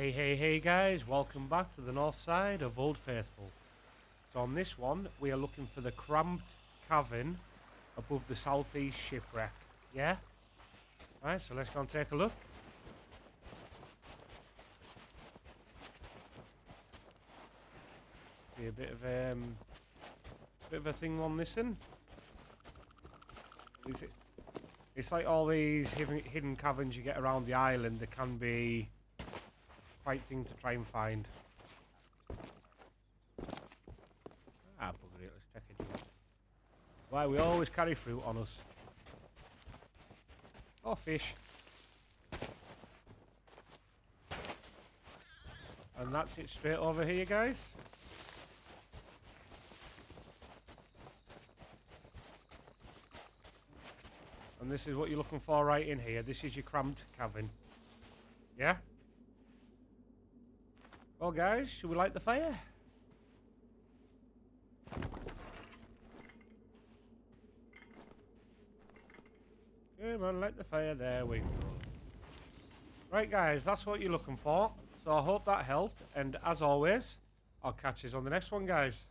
Hey, hey, hey guys, welcome back to the north side of Old Faithful. So on this one, we are looking for the cramped cavern above the southeast shipwreck. Yeah? Alright, so let's go and take a look. Be a bit of um bit of a thing on this one. Is it it's like all these hidden, hidden caverns you get around the island. There can be quite thing to try and find. Ah, bugger it. Let's take a. Why we always carry fruit on us. Or fish. And that's it straight over here, guys. And this is what you're looking for right in here. This is your cramped cavern. Yeah? Well, guys, should we light the fire? Come on, light the fire. There we go. Right, guys, that's what you're looking for. So I hope that helped. And as always, I'll catch you on the next one, guys.